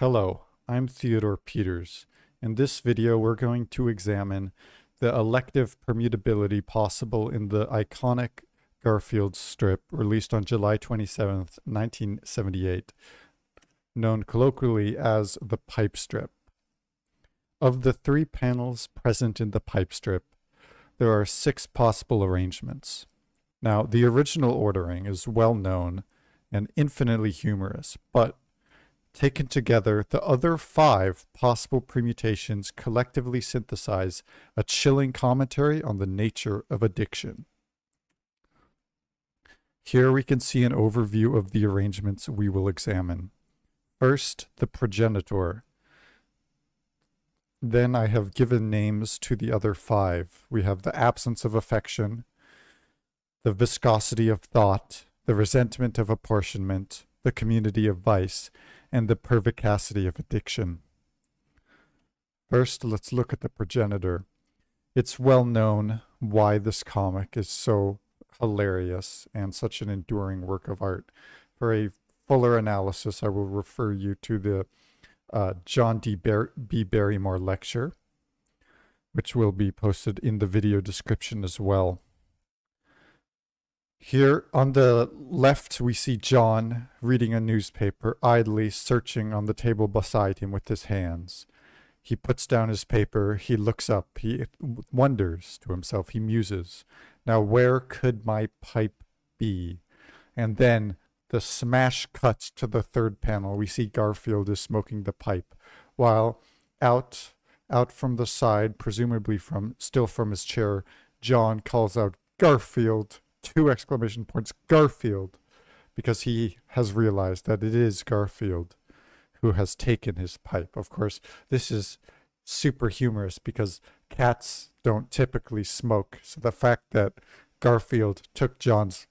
Hello, I'm Theodore Peters. In this video, we're going to examine the elective permutability possible in the iconic Garfield strip released on July 27, 1978, known colloquially as the pipe strip. Of the three panels present in the pipe strip, there are six possible arrangements. Now, the original ordering is well known and infinitely humorous, but Taken together, the other five possible permutations collectively synthesize a chilling commentary on the nature of addiction. Here we can see an overview of the arrangements we will examine. First, the progenitor. Then I have given names to the other five. We have the absence of affection, the viscosity of thought, the resentment of apportionment, the community of vice, and the pervicacity of addiction. First, let's look at the progenitor. It's well known why this comic is so hilarious and such an enduring work of art. For a fuller analysis, I will refer you to the uh, John D. Bar- B. Barrymore lecture, which will be posted in the video description as well. Here on the left, we see John reading a newspaper, idly searching on the table beside him with his hands. He puts down his paper, he looks up, he wonders to himself, he muses, Now, where could my pipe be? And then the smash cuts to the third panel. We see Garfield is smoking the pipe, while out out from the side, presumably from still from his chair, John calls out, Garfield two exclamation points, Garfield, because he has realized that it is Garfield who has taken his pipe. Of course, this is super humorous because cats don't typically smoke. So the fact that Garfield took John's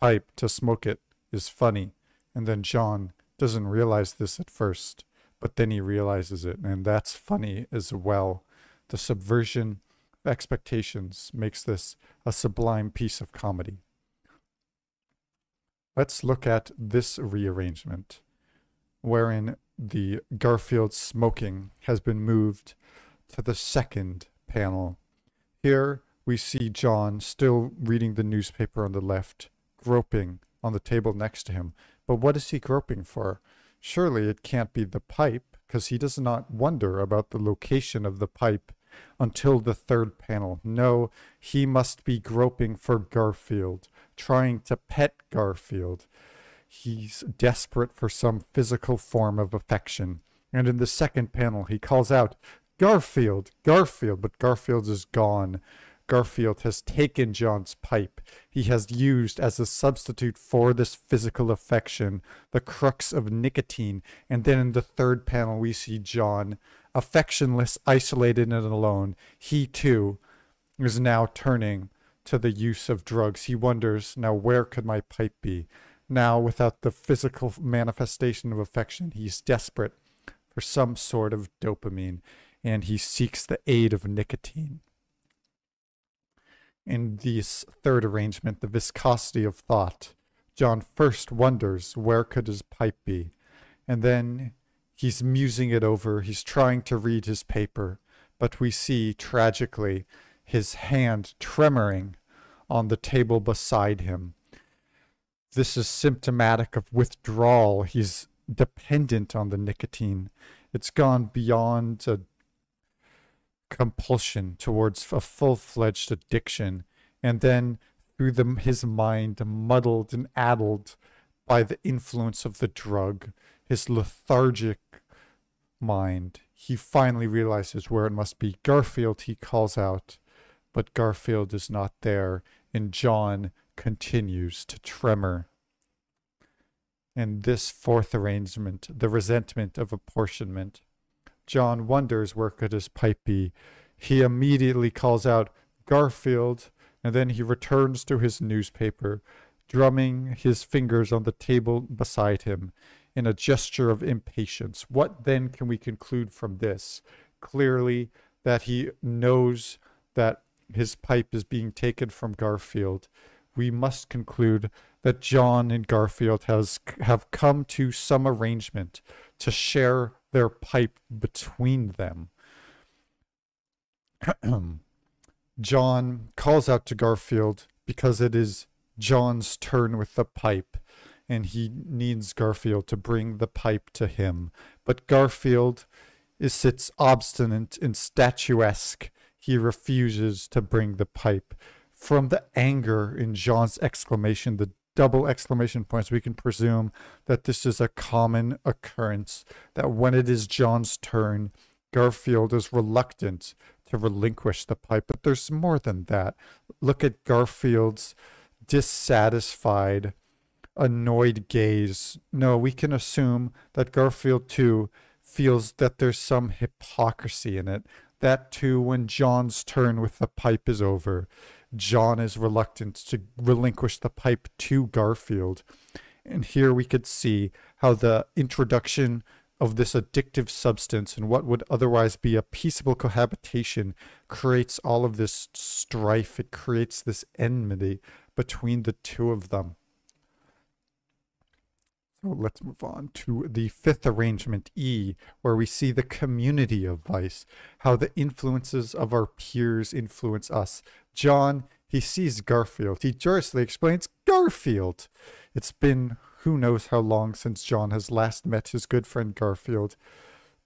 pipe to smoke it is funny. And then John doesn't realize this at first, but then he realizes it. And that's funny as well. The subversion expectations makes this a sublime piece of comedy. Let's look at this rearrangement, wherein the Garfield smoking has been moved to the second panel. Here we see John still reading the newspaper on the left, groping on the table next to him. But what is he groping for? Surely it can't be the pipe, because he does not wonder about the location of the pipe until the third panel. No, he must be groping for Garfield, trying to pet Garfield. He's desperate for some physical form of affection. And in the second panel, he calls out, Garfield, Garfield, but Garfield is gone. Garfield has taken John's pipe. He has used as a substitute for this physical affection the crux of nicotine. And then in the third panel, we see John affectionless, isolated, and alone, he too is now turning to the use of drugs. He wonders, now where could my pipe be? Now, without the physical manifestation of affection, he's desperate for some sort of dopamine and he seeks the aid of nicotine. In this third arrangement, the viscosity of thought, John first wonders where could his pipe be, and then He's musing it over. He's trying to read his paper, but we see tragically his hand tremoring on the table beside him. This is symptomatic of withdrawal. He's dependent on the nicotine. It's gone beyond a compulsion towards a full fledged addiction. And then through the, his mind, muddled and addled by the influence of the drug, his lethargic mind, he finally realizes where it must be. Garfield, he calls out, but Garfield is not there, and John continues to tremor. In this fourth arrangement, the resentment of apportionment, John wonders where could his pipe be. He immediately calls out, Garfield, and then he returns to his newspaper, drumming his fingers on the table beside him in a gesture of impatience. What then can we conclude from this? Clearly, that he knows that his pipe is being taken from Garfield. We must conclude that John and Garfield has have come to some arrangement to share their pipe between them. John calls out to Garfield because it is John's turn with the pipe, and he needs Garfield to bring the pipe to him. But Garfield is sits obstinate and statuesque. He refuses to bring the pipe. From the anger in John's exclamation, the double exclamation points, we can presume that this is a common occurrence, that when it is John's turn, Garfield is reluctant to relinquish the pipe. But there's more than that. Look at Garfield's dissatisfied, annoyed gaze. No, we can assume that Garfield too feels that there's some hypocrisy in it. That too, when John's turn with the pipe is over, John is reluctant to relinquish the pipe to Garfield. And here we could see how the introduction of this addictive substance and what would otherwise be a peaceable cohabitation creates all of this strife. It creates this enmity between the two of them. So let's move on to the fifth arrangement, E, where we see the community of vice, how the influences of our peers influence us. John, he sees Garfield. He joyously explains, Garfield! It's been who knows how long since John has last met his good friend Garfield.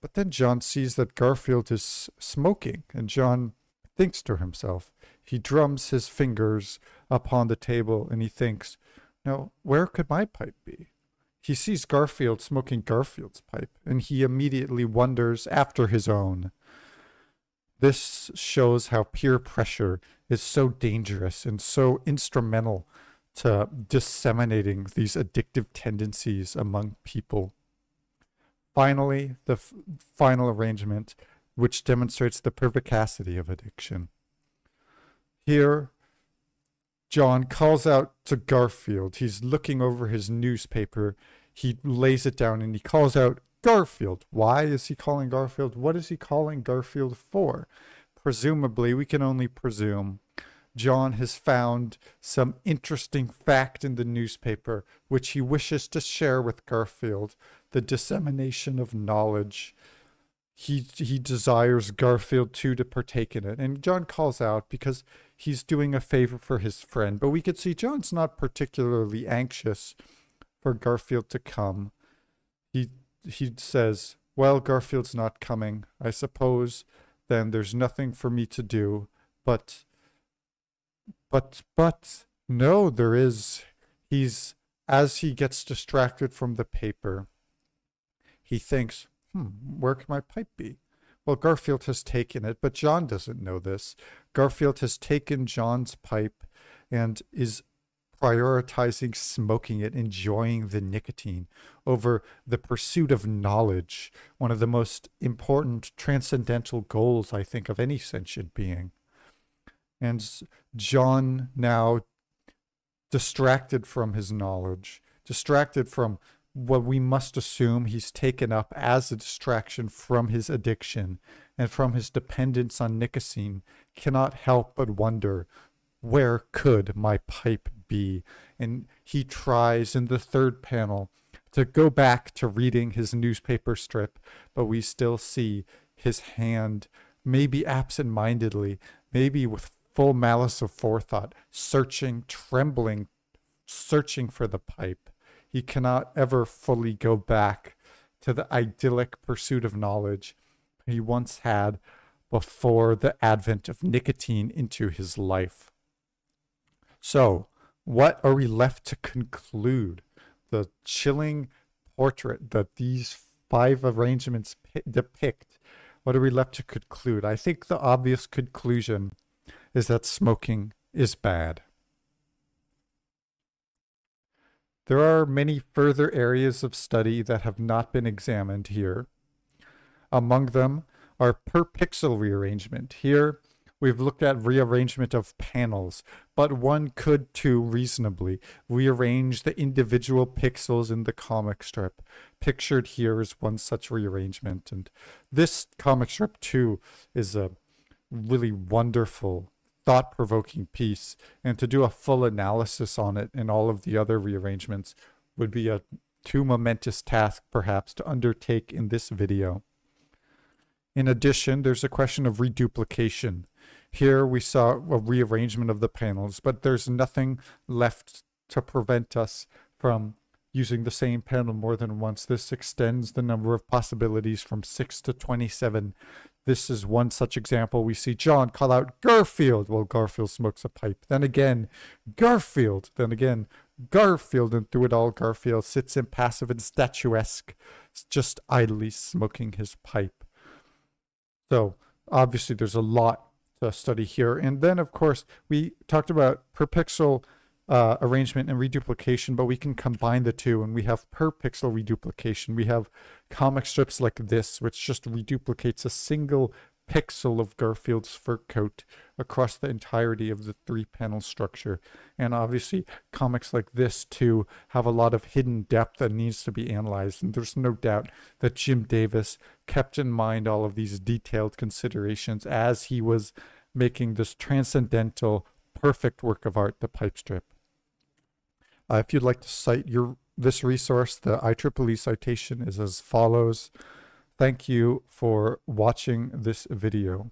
But then John sees that Garfield is smoking, and John thinks to himself. He drums his fingers upon the table and he thinks, Now, where could my pipe be? He sees Garfield smoking Garfield's pipe, and he immediately wonders after his own. This shows how peer pressure is so dangerous and so instrumental to disseminating these addictive tendencies among people. Finally, the f- final arrangement, which demonstrates the pervicacity of addiction. Here, John calls out to Garfield. He's looking over his newspaper. He lays it down and he calls out, Garfield. Why is he calling Garfield? What is he calling Garfield for? Presumably, we can only presume John has found some interesting fact in the newspaper which he wishes to share with Garfield the dissemination of knowledge. He, he desires Garfield too to partake in it. And John calls out because he's doing a favor for his friend. But we could see John's not particularly anxious for Garfield to come. He he says, "Well, Garfield's not coming. I suppose then there's nothing for me to do, but but but no, there is. He's as he gets distracted from the paper, he thinks, "Hmm, where can my pipe be?" Well, Garfield has taken it, but John doesn't know this. Garfield has taken John's pipe and is prioritizing smoking it, enjoying the nicotine over the pursuit of knowledge, one of the most important transcendental goals, I think, of any sentient being. And John, now distracted from his knowledge, distracted from what we must assume he's taken up as a distraction from his addiction and from his dependence on nicotine, cannot help but wonder where could my pipe be? And he tries in the third panel to go back to reading his newspaper strip, but we still see his hand, maybe absent mindedly, maybe with full malice of forethought, searching, trembling, searching for the pipe he cannot ever fully go back to the idyllic pursuit of knowledge he once had before the advent of nicotine into his life. So, what are we left to conclude? The chilling portrait that these five arrangements depict. What are we left to conclude? I think the obvious conclusion is that smoking is bad. There are many further areas of study that have not been examined here. Among them are per pixel rearrangement. Here, we've looked at rearrangement of panels, but one could too reasonably rearrange the individual pixels in the comic strip. Pictured here is one such rearrangement, and this comic strip too is a really wonderful thought provoking piece. And to do a full analysis on it and all of the other rearrangements would be a too momentous task, perhaps, to undertake in this video. In addition, there's a question of reduplication. Here we saw a rearrangement of the panels, but there's nothing left to prevent us from using the same panel more than once. This extends the number of possibilities from 6 to 27. This is one such example. We see John call out Garfield while Garfield smokes a pipe. Then again, Garfield. Then again, Garfield. And through it all, Garfield sits impassive and statuesque, just idly smoking his pipe. So obviously there's a lot to study here. And then, of course, we talked about per pixel uh, arrangement and reduplication, but we can combine the two and we have per pixel reduplication. We have comic strips like this, which just reduplicates a single pixel of Garfield's fur coat across the entirety of the three panel structure. And obviously, comics like this too have a lot of hidden depth that needs to be analyzed. And there's no doubt that Jim Davis kept in mind all of these detailed considerations as he was making this transcendental, perfect work of art, the pipe strip. Uh, if you'd like to cite your this resource, the IEEE citation is as follows. Thank you for watching this video.